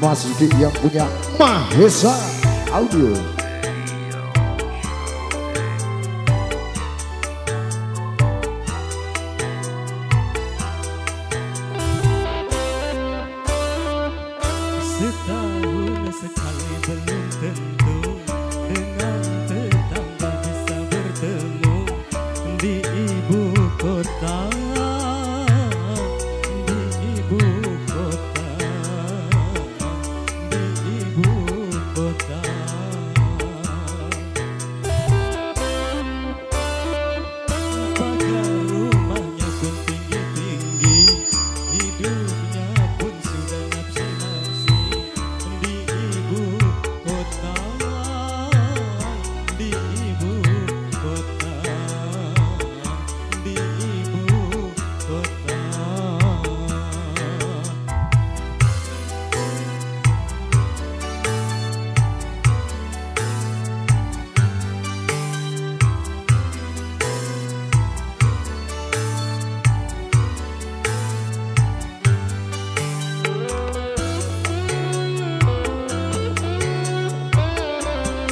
Mas Yudi yang punya Mahesa Audio. Di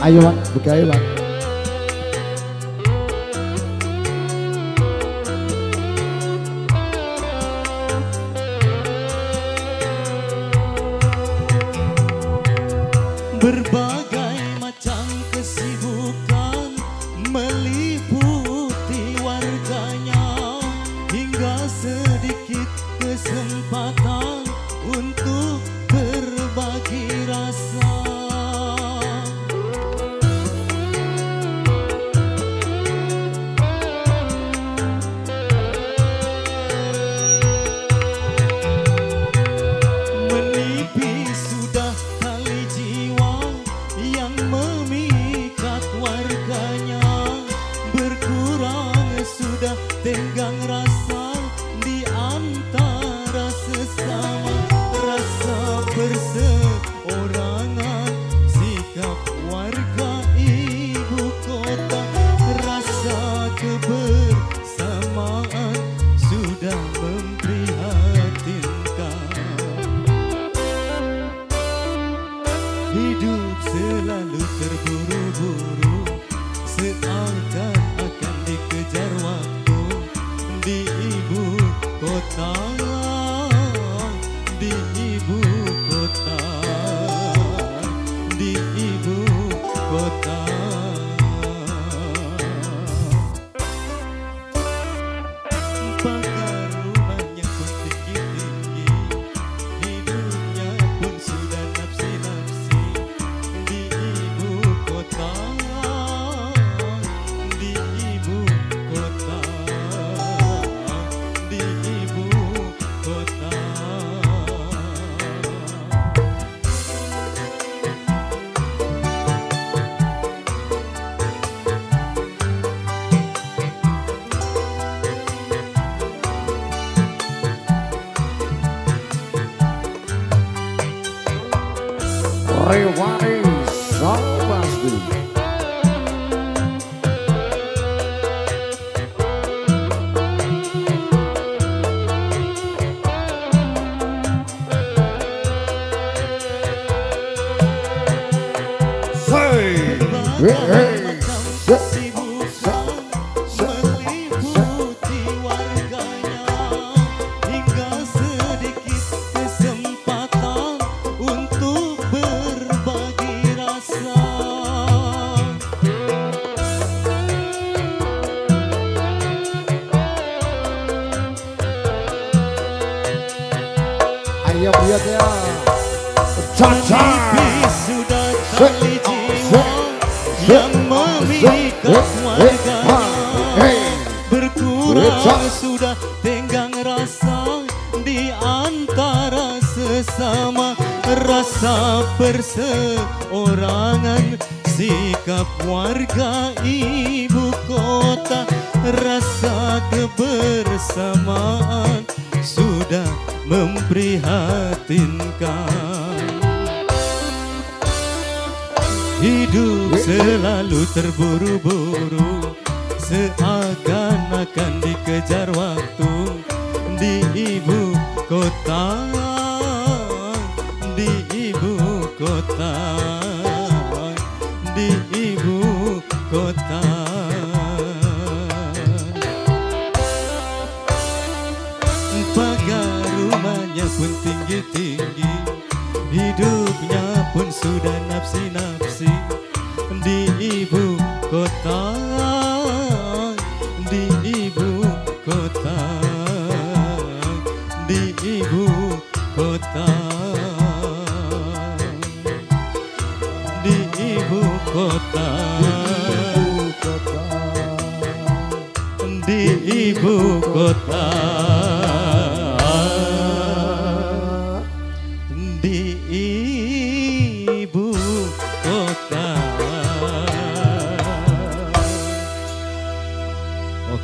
Ayo Wan, buka ayo Wan sudah tenggang rasa di antara sesama. Rasa perseorangan sikap warga ibu kota. Rasa kebersamaan sudah memprihatinkan. Hidup selalu terburu-buru Seakan akan dikejar waktu Di ibu kota Di ibu kota Di ibu kota Rewani Zalbazdi. Hey! Ya Menipis sudah tali yang memikat warganya Berkurang sudah tenggang rasa di antara sesama Rasa perseorangan sikap warga ibu kota Rasa kebersamaan memprihatinkan Hidup selalu terburu-buru Seakan-akan dikejar waktu Di ibu kota Di ibu kota di ibu kota hidupnya pun sudah nafsi-nafsi di ibu kota. Di ibu kota. Di ibu kota. Di ibu kota. Di ibu kota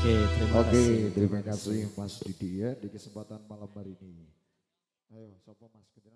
Oke, terima Oke, kasih. terima kasih Mas Didi ya di kesempatan malam hari ini. Ayo, sopo Mas, sopo?